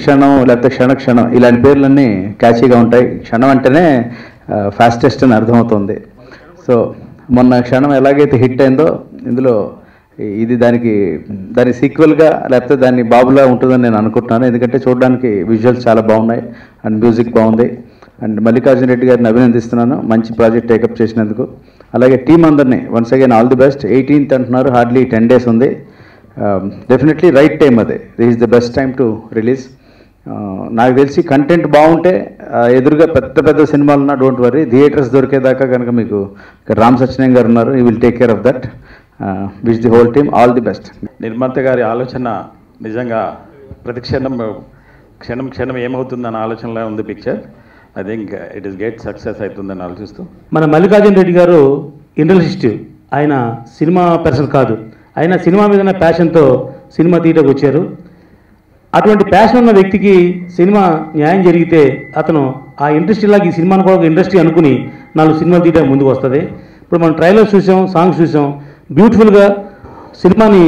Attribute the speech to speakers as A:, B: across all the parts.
A: క్షణం లేకపోతే క్షణ క్షణం ఇలాంటి పేర్లన్నీ క్యాచీగా ఉంటాయి. క్షణం అంటేనే ఫాస్టెస్ట్ అని అర్థమవుతుంది. సో మొన్న క్షణం ఎలాగైతే హిట్ అయిందో ఇందులో ఇది దానికి దాని సీక్వెల్గా లేకపోతే దాని బాబులా ఉంటుందని నేను అనుకుంటున్నాను. ఎందుకంటే చూడడానికి విజువల్స్ చాలా బాగున్నాయి అండ్ మ్యూజిక్ బాగుంది. అండ్ మల్లికార్జున రెడ్డి గారిని అభినందిస్తున్నాను. మంచి ప్రాజెక్ట్ టేకప్ చేసినందుకు. అలాగే టీం అందరినీ once again all the best eighteenth అంటున్నారు. హార్డ్లీ టెన్ డేస్ ఉంది. డెఫినెట్లీ రైట్ టైం అదే. This is the best time to release నాకు తెలిసి కంటెంట్ బాగుంటే ఎదురుగా పెద్ద పెద్ద సినిమాలు ఉన్నా డోంట్ వరీ థియేటర్స్ దొరికేదాకా కనుక మీకు ఇక్కడ రామ్ సత్యనారాయణ గారు ఉన్నారు he will take care of that which the whole team all the best
B: నిర్మాత గారి ఆలోచన నిజంగా ప్రతి క్షణం క్షణం క్షణం ఏమవుతుందన్న ఆలోచనలో ఉంది picture I think it is great success అవుతుందని ఆలోచిస్తూ.
C: మన మల్లికార్జున రెడ్డి గారు ఇండస్ట్రిస్ట్ ఆయన సినిమా పర్సన్ కాదు. ఆయన సినిమా మీద ఉన్న ప్యాషన్తో సినిమా తీయటకు వచ్చారు. అటువంటి ప్యాషన్ ఉన్న వ్యక్తికి సినిమా న్యాయం జరిగితే అతను ఆ ఇండస్ట్రీలాగా ఈ సినిమాను కూడా ఒక ఇండస్ట్రీ అనుకుని నాలుగు సినిమాలు తీయడానికి ముందుకు వస్తుంది. ఇప్పుడు మనం ట్రైలర్ చూసాం సాంగ్స్ చూసాం బ్యూటిఫుల్గా సినిమాని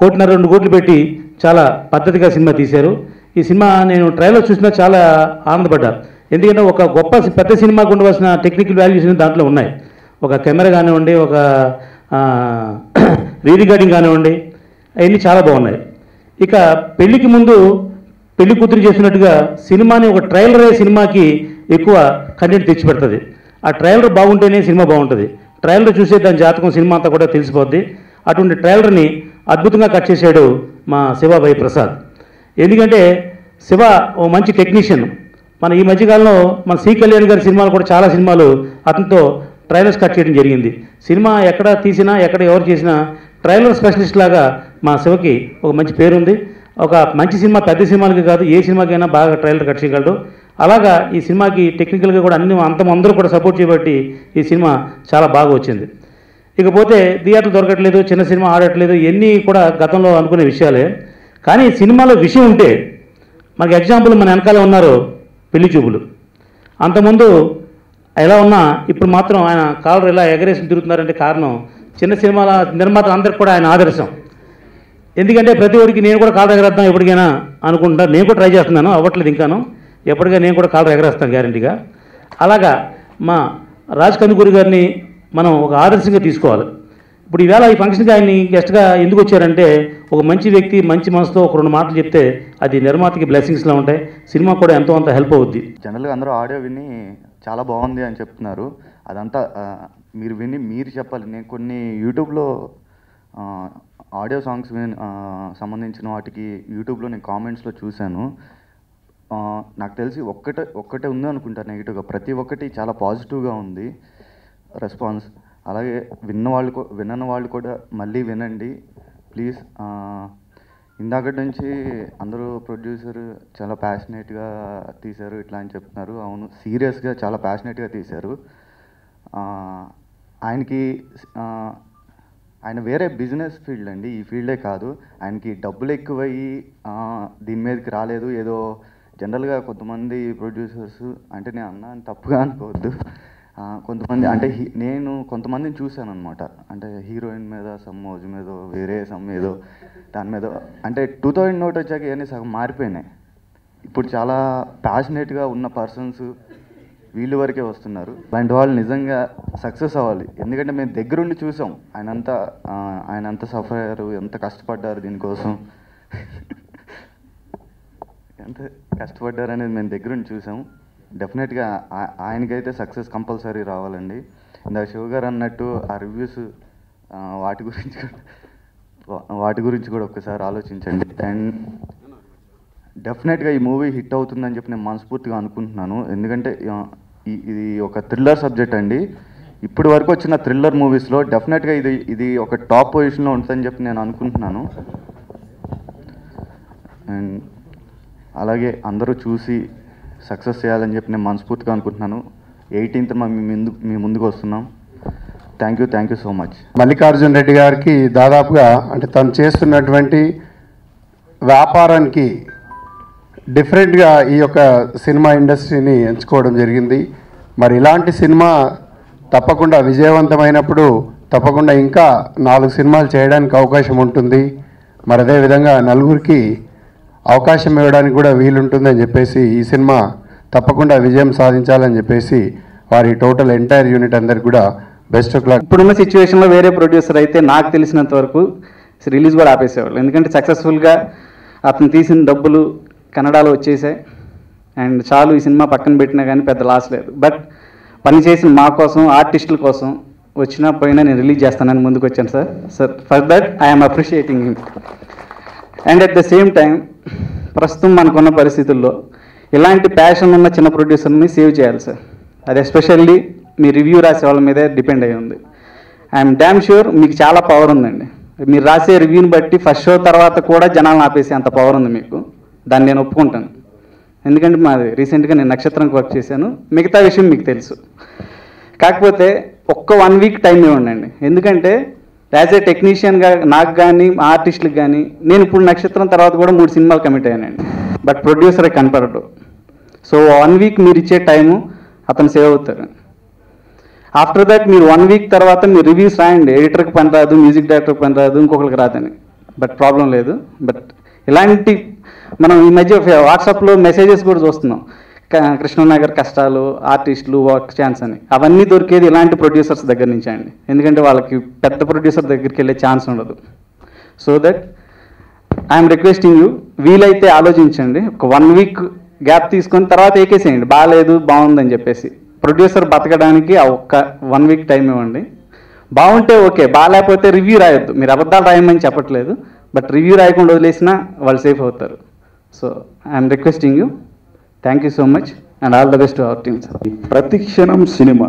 C: కోటిన్నర రెండు కోట్లు పెట్టి చాలా పద్ధతిగా సినిమా తీశారు. ఈ సినిమా నేను ట్రైలర్ చూసినా చాలా ఆనందపడ్డా. ఎందుకంటే ఒక గొప్ప పెద్ద సినిమాకు ఉండవలసిన టెక్నికల్ వాల్యూస్ దాంట్లో ఉన్నాయి. ఒక కెమెరా కానివ్వండి ఒక రీ రికార్డింగ్ కానివ్వండి అవన్నీ చాలా బాగున్నాయి. ఇక పెళ్ళికి ముందు పెళ్ళి కూతురు చేసినట్టుగా సినిమాని ఒక ట్రైలర్ అయ్యే సినిమాకి ఎక్కువ కంటెంట్ తెచ్చిపెడుతుంది. ఆ ట్రైలర్ బాగుంటేనే సినిమా బాగుంటుంది. ట్రైలర్ చూసే దాని జాతకం సినిమా అంతా కూడా తెలిసిపోద్ది. అటువంటి ట్రైలర్ని అద్భుతంగా కట్ చేశాడు మా శివాబాయి ప్రసాద్. ఎందుకంటే శివ ఓ మంచి టెక్నీషియన్. మన ఈ మధ్యకాలంలో మన సి కళ్యాణ్ గారి సినిమాలు కూడా చాలా సినిమాలు అతనితో ట్రైలర్స్ కట్ చేయడం జరిగింది. సినిమా ఎక్కడ తీసినా ఎక్కడ ఎవరు చేసినా ట్రైలర్ స్పెషలిస్ట్ లాగా మా శివకి ఒక మంచి పేరుంది. ఒక మంచి సినిమా పెద్ద సినిమాలకి కాదు ఏ సినిమాకైనా బాగా ట్రైలర్ కట్ చేయగలడు. అలాగా ఈ సినిమాకి టెక్నికల్గా కూడా అన్ని అంత అందరూ కూడా సపోర్ట్ చేయబట్టి ఈ సినిమా చాలా బాగా వచ్చింది. ఇకపోతే థియేటర్ దొరకట్లేదు చిన్న సినిమా ఆడట్లేదు ఇవన్నీ కూడా గతంలో అనుకునే విషయాలే. కానీ సినిమాలో విషయం ఉంటే మనకి ఎగ్జాంపుల్ మన వెనకాల ఉన్నారు పెళ్ళి చూపులు. అంతకుముందు ఎలా ఉన్నా ఇప్పుడు మాత్రం ఆయన కాలర్ ఇలా ఎగరేసి తిరుగుతున్నారంటే కారణం చిన్న సినిమాల నిర్మాత అందరికి కూడా ఆయన ఆదర్శం. ఎందుకంటే ప్రతి ఒడికి నేను కూడా కాలర్ ఎగరేస్తాను ఎప్పటికైనా అనుకుంటా. నేను కూడా ట్రై చేస్తున్నాను అవ్వట్లేదు ఇంకాను. ఎప్పటికైనా నేను కూడా కాలర్ ఎగరేస్తాను గ్యారంటీగా అలాగా మా రాజ్ కందుకూరి గారిని మనం ఒక ఆదర్శంగా తీసుకోవాలి. ఇప్పుడు ఈవేళ ఈ ఫంక్షన్కి ఆయన్ని గెస్ట్గా ఎందుకు వచ్చారంటే ఒక మంచి వ్యక్తి మంచి మనసుతో ఒక రెండు మాటలు చెప్తే అది నిర్మాతకి బ్లెస్సింగ్స్లో ఉంటాయి. సినిమా కూడా ఎంతో అంత హెల్ప్ అవుద్ది.
D: జనరల్గా అందరూ ఆడియో విని చాలా బాగుంది అని చెప్తున్నారు. అదంతా మీరు విని మీరు చెప్పాలి. నేను కొన్ని యూట్యూబ్లో ఆడియో సాంగ్స్ విన్ సంబంధించిన వాటికి యూట్యూబ్లో నేను కామెంట్స్లో చూశాను. నాకు తెలిసి ఒక్కటే ఒక్కటే ఉంది అనుకుంటా నెగిటివ్గా. ప్రతి ఒక్కటి చాలా పాజిటివ్గా ఉంది రెస్పాన్స్. అలాగే విన్న వాళ్ళు కూ- వినని వాళ్ళు కూడా మళ్ళీ వినండి. ప్లీజ్ ఇందాకటి నుంచి అందరూ ప్రొడ్యూసర్ చాలా ప్యాషనేట్గా తీశారు ఇట్లా అని చెప్తున్నారు. అవును సీరియస్గా చాలా ప్యాషనేట్గా తీశారు. ఆయనకి ఆయన వేరే బిజినెస్ ఫీల్డ్ అండి ఈ ఫీల్డే కాదు. ఆయనకి డబ్బులు ఎక్కువయ్యి దీని మీదకి రాలేదు. ఏదో జనరల్గా కొంతమంది ప్రొడ్యూసర్స్ అంటే నేను అన్నా అని తప్పుగా అనుకోవద్దు. కొంతమంది అంటే నేను కొంతమందిని చూశాను అనమాట అంటే హీరోయిన్ మీద సమ్ మోజు మీద వేరే సమ్ ఏదో దాని మీద. అంటే టూ థౌజండ్ నోట్ వచ్చాక ఇవన్నీ సగం మారిపోయినాయి. ఇప్పుడు చాలా ప్యాషనేట్గా ఉన్న పర్సన్స్ వీళ్ళు వరకే వస్తున్నారు. అలాంటి వాళ్ళు నిజంగా సక్సెస్ అవ్వాలి. ఎందుకంటే మేము దగ్గరుండి చూసాం. ఆయన అంతా ఆయన అంత సఫర్ అయ్యారు ఎంత కష్టపడ్డారు దీనికోసం. ఎంత కష్టపడ్డారు అనేది మేము దగ్గరుండి చూసాం. డెఫినెట్గా ఆయనకైతే సక్సెస్ కంపల్సరీ రావాలండి. ఇందాక శివ గారు అన్నట్టు ఆ రివ్యూస్ వాటి గురించి వాటి గురించి కూడా ఒకసారి ఆలోచించండి. అండ్ డెఫినెట్గా ఈ మూవీ హిట్ అవుతుందని చెప్పి నేను మనస్ఫూర్తిగా అనుకుంటున్నాను. ఎందుకంటే ఇది ఒక థ్రిల్లర్ సబ్జెక్ట్ అండి. ఇప్పటి వరకు వచ్చిన థ్రిల్లర్ మూవీస్లో డెఫినెట్గా ఇది ఇది ఒక టాప్ పొజిషన్లో ఉంటుందని చెప్పి నేను అనుకుంటున్నాను. అండ్ అలాగే అందరూ చూసి సక్సెస్ చేయాలని చెప్పి నేను మనస్ఫూర్తిగా అనుకుంటున్నాను. ఎయిటీన్త్ మేము ముందు మీ ముందుకు వస్తున్నాం. Thank you thank you so much
E: Mallikarjun Reddy గారికి దాదాపుగా అంటే తను చేస్తున్నటువంటి వ్యాపారానికి డిఫరెంట్గా ఈ యొక్క సినిమా ఇండస్ట్రీని ఎంచుకోవడం జరిగింది. మరి ఇలాంటి సినిమా తప్పకుండా విజయవంతమైనప్పుడు తప్పకుండా ఇంకా నాలుగు సినిమాలు చేయడానికి అవకాశం ఉంటుంది. మరి అదేవిధంగా నలుగురికి అవకాశం ఇవ్వడానికి కూడా వీలుంటుందని చెప్పేసి ఈ సినిమా తప్పకుండా విజయం సాధించాలని చెప్పేసి వారి టోటల్ ఎంటైర్ యూనిట్ అందరికి కూడా బెస్ట్ ఆఫ్ లక్.
F: ఇప్పుడున్న సిచ్యువేషన్లో వేరే ప్రొడ్యూసర్ అయితే నాకు తెలిసినంత వరకు రిలీజ్ కూడా ఆపేసేవాళ్ళు. ఎందుకంటే సక్సెస్ఫుల్గా అతను తీసిన డబ్బులు కన్నడలో వచ్చేసాయి అండ్ చాలు ఈ సినిమా పక్కన పెట్టినా కానీ పెద్ద లాస్ లేదు. బట్ పని చేసిన మా కోసం ఆర్టిస్టుల కోసం వచ్చినా పోయినా నేను రిలీజ్ చేస్తానని ముందుకు వచ్చాను sir. Sir for that I'm appreciating him and at the same time ప్రస్తుతం మనకున్న పరిస్థితుల్లో ఇలాంటి ప్యాషన్ ఉన్న చిన్న ప్రొడ్యూసర్ని సేవ్ చేయాలి సార్. అది ఎస్పెషల్లీ మీ రివ్యూ రాసే వాళ్ళ మీదే డిపెండ్ అయి ఉంది. ఐఎమ్ డ్యామ్ షూర్ మీకు చాలా పవర్ ఉందండి. మీరు రాసే రివ్యూని బట్టి ఫస్ట్ షో తర్వాత కూడా జనాలను ఆపేసే అంత పవర్ ఉంది మీకు. దాన్ని నేను ఒప్పుకుంటాను. ఎందుకంటే మాది రీసెంట్గా నేను నక్షత్రంకి వర్క్ చేశాను. మిగతా విషయం మీకు తెలుసు. కాకపోతే ఒక్క వన్ వీక్ టైం ఇవ్వండి ఎందుకంటే యాజ్ ఏ టెక్నీషియన్గా నాకు కానీ ఆర్టిస్టులకు కానీ నేను ఇప్పుడు నక్షత్రం తర్వాత కూడా మూడు సినిమాలు కమిట్ అయ్యానండి. బట్ ప్రొడ్యూసర్ కనపడడు. సో వన్ వీక్ మీరు ఇచ్చే టైము అతను సేవ్ అవుతారు ఆఫ్టర్ దట్ మీరు వన్ వీక్ తర్వాత మీరు రివ్యూస్ రాయండి. ఎడిటర్కి పని రాదు మ్యూజిక్ డైరెక్టర్కి పని రాదు ఇంకొకరికి రాదని. బట్ ప్రాబ్లం లేదు. బట్ ఇలాంటి మనం ఈ మధ్య వాట్సాప్లో మెసేజెస్ కూడా చూస్తున్నాం. కృష్ణనగర్ కష్టాలు ఆర్టిస్టులు వర్క్ ఛాన్స్ అని. అవన్నీ దొరికేది ఇలాంటి ప్రొడ్యూసర్స్ దగ్గర నుంచి అండి. ఎందుకంటే వాళ్ళకి పెద్ద ప్రొడ్యూసర్ దగ్గరికి వెళ్ళే ఛాన్స్ ఉండదు. So that I'm requesting you వీలైతే ఆలోచించండి. ఒక వన్ వీక్ గ్యాప్ తీసుకొని తర్వాత ఏకేసేయండి. బాగాలేదు బాగుందని చెప్పేసి. ప్రొడ్యూసర్ బతకడానికి ఆ ఒక్క వన్ వీక్ టైం ఇవ్వండి. బాగుంటే ఓకే బాగాలేకపోతే రివ్యూ రాయొద్దు. మీరు అబద్ధాలు రాయమని చెప్పట్లేదు. బట్ రివ్యూ రాయకుండా వదిలేసినా వాళ్ళు సేఫ్ అవుతారు. So I'm requesting you thank you so much and all the best our team sir
G: ప్రతి క్షణం సినిమా.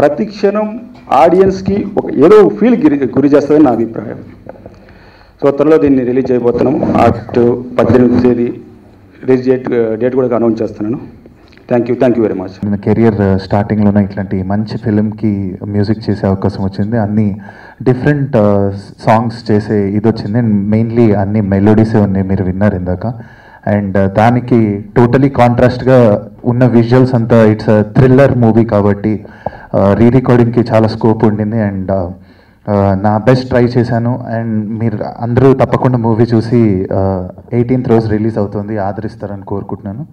G: ప్రతి క్షణం ఆడియన్స్కి ఒక ఏదో ఫీల్ గురి గురి చేస్తుందని నా అభిప్రాయం. సో త్వరలో దీన్ని రిలీజ్ చేయబోతున్నాం. ఆర్ట్ పద్దెనిమిది తేదీ రిలీజ్ డేట్ డేట్ కూడా అనౌన్స్ చేస్తున్నాను. Thank you thank you very much
H: నేను కెరియర్ uh, స్టార్టింగ్లోనే ఇట్లాంటి మంచి ఫిలింకి మ్యూజిక్ చేసే అవకాశం వచ్చింది. అన్ని డిఫరెంట్ uh, సాంగ్స్ చేసే ఇది వచ్చింది అండ్ మెయిన్లీ అన్ని మెలోడీసే ఉన్నాయి మీరు విన్నారు ఇందాక. అండ్ uh, దానికి టోటలీ కాంట్రాస్ట్గా ఉన్న విజువల్స్ అంతా ఇట్స్ థ్రిల్లర్ మూవీ కాబట్టి రీ రికార్డింగ్కి చాలా స్కోప్ ఉండింది. అండ్ నా బెస్ట్ ట్రై చేశాను. అండ్ మీరు అందరూ తప్పకుండా మూవీ చూసి ఎయిటీన్త్ రోజు రిలీజ్ అవుతుంది. ఆదరిస్తారని కోరుకుంటున్నాను.